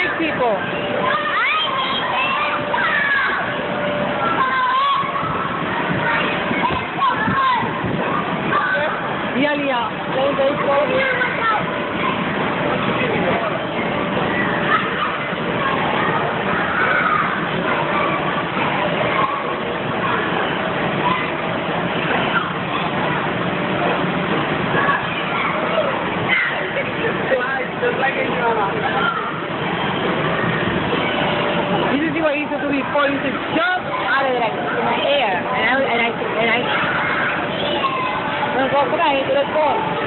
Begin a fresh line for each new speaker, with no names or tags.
big people. Used to jump out of like the air, and I and I and I. Let's go, let's go.